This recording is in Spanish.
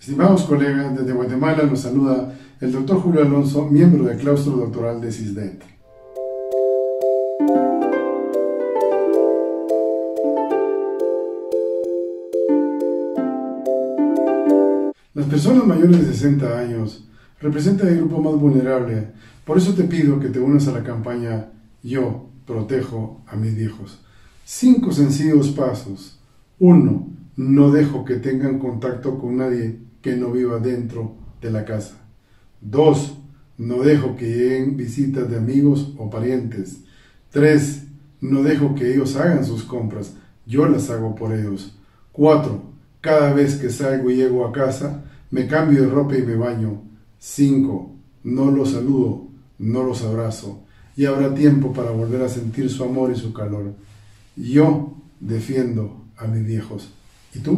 Estimados colegas, desde Guatemala nos saluda el doctor Julio Alonso, miembro del claustro doctoral de CISDET. Las personas mayores de 60 años representan el grupo más vulnerable, por eso te pido que te unas a la campaña Yo protejo a mis viejos. Cinco sencillos pasos. Uno, no dejo que tengan contacto con nadie que no viva dentro de la casa. Dos, no dejo que lleguen visitas de amigos o parientes. Tres, no dejo que ellos hagan sus compras, yo las hago por ellos. Cuatro, cada vez que salgo y llego a casa, me cambio de ropa y me baño. Cinco, no los saludo, no los abrazo, y habrá tiempo para volver a sentir su amor y su calor. Yo defiendo a mis viejos. E tu?